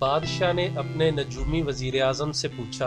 बादशाह ने अपने नजूमी वज़ीर आज़म से पूछा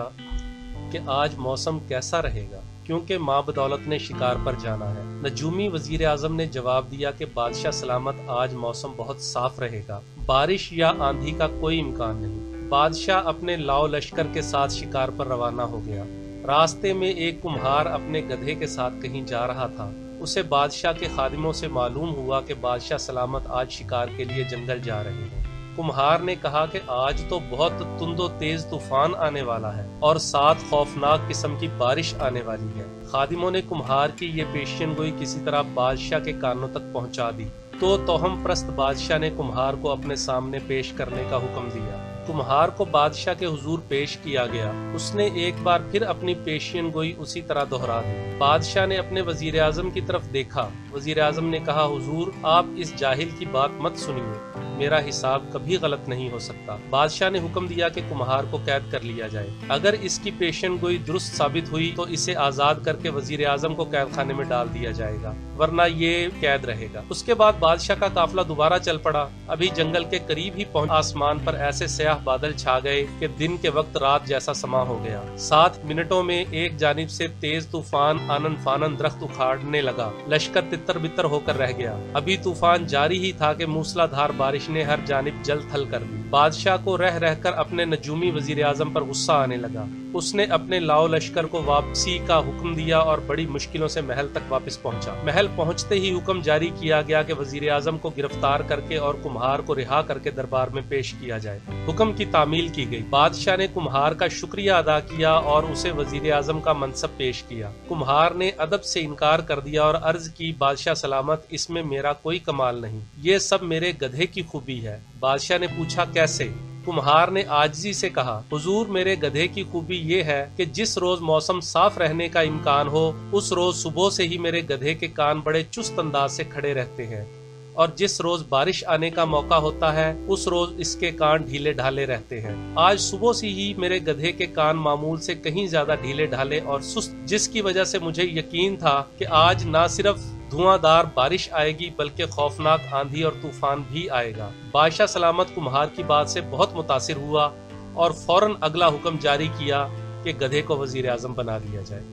कि आज मौसम कैसा रहेगा, क्योंकि माँ बदौलत ने शिकार पर जाना है। नजूमी वज़ीर आज़म ने जवाब दिया कि बादशाह सलामत, आज मौसम बहुत साफ़ रहेगा। बारिश या आंधी का कोई इम्कान नहीं। बादशाह अपने लाओ लश्कर के साथ शिकार पर रवाना हो गया। रास्ते में एक कुम्हार अपने गधे के साथ कहीं जा रहा था। उसे बादशाह के खादिमों से मालूम हुआ कि बादशाह सलामत आज शिकार के लिए जंगल जा रहे हैं। कुम्हार ने कहा कि आज तो बहुत तुंदो तेज तूफ़ान आने वाला है और साथ खौफनाक किस्म की बारिश आने वाली है। खादिमों ने कुम्हार की ये पेशियन गोई किसी तरह बादशाह के कानों तक पहुँचा दी। तो तोहम प्रस्त बादशाह ने कुम्हार को अपने सामने पेश करने का हुक्म दिया। कुम्हार को बादशाह के हुजूर पेश किया गया। उसने एक बार फिर अपनी पेशियन गोई उसी तरह दोहरा दी। बादशाह ने अपने वज़ीर आज़म की तरफ़ देखा। वज़ीर आज़म ने कहा, हुजूर, आप इस जाहिल की बात मत सुनिए। मेरा हिसाब कभी गलत नहीं हो सकता। बादशाह ने हुक्म दिया कि कुम्हार को कैद कर लिया जाए। अगर इसकी पेशन गोई दुरुस्त साबित हुई तो इसे आज़ाद करके वज़ीर आज़म को कैद खाने में डाल दिया जाएगा, वरना ये कैद रहेगा। उसके बाद बादशाह का काफिला दोबारा चल पड़ा। अभी जंगल के करीब ही पहुँच आसमान पर ऐसे स्याह बादल छा गए कि दिन के वक्त रात जैसा समा हो गया। सात मिनटों में एक जानब से तेज तूफ़ान आनंद फानन दरख्त उखाड़ने लगा। लश्कर तितर बितर होकर रह गया। अभी तूफ़ान जारी ही था कि मूसलाधार बारिश ने हर जानब जल थल कर दी बादशाह को रह रहकर अपने नजूमी वज़ीर आज़म पर गुस्सा आने लगा। उसने अपने लाओ लश्कर को वापसी का हुक्म दिया और बड़ी मुश्किलों से महल तक वापस पहुँचा। महल पहुँचते ही हुक्म जारी किया गया कि वज़ीर आज़म को गिरफ़्तार करके और कुम्हार को रिहा करके दरबार में पेश किया जाए। हुक्म की तामील की गई। बादशाह ने कुम्हार का शुक्रिया अदा किया और उसे वज़ीर आज़म का मनसब पेश किया। कुम्हार ने अदब से इनकार कर दिया और अर्ज़ की, बादशाह सलामत, इसमें मेरा कोई कमाल नहीं। ये सब मेरे गधे की खूबी है। बादशाह ने पूछा, कैसे? कुम्हार ने आजजी से कहा, हुजूर, मेरे गधे की खूबी ये है कि जिस रोज मौसम साफ़ रहने का इम्कान हो, उस रोज सुबह से ही मेरे गधे के कान बड़े चुस्त अंदाज से खड़े रहते हैं। और जिस रोज बारिश आने का मौका होता है, उस रोज इसके कान ढीले ढाले रहते हैं। आज सुबह से ही मेरे गधे के कान मामूल से कहीं ज़्यादा ढीले ढाले और सुस्त, जिसकी वजह से मुझे यकीन था कि आज ना सिर्फ़ धुआंधार बारिश आएगी, बल्कि खौफनाक आंधी और तूफ़ान भी आएगा। बादशाह सलामत कुम्हार की बात से बहुत मुतासर हुआ और फ़ौरन अगला हुक्म जारी किया कि गधे को वज़ीर आज़म बना दिया जाए।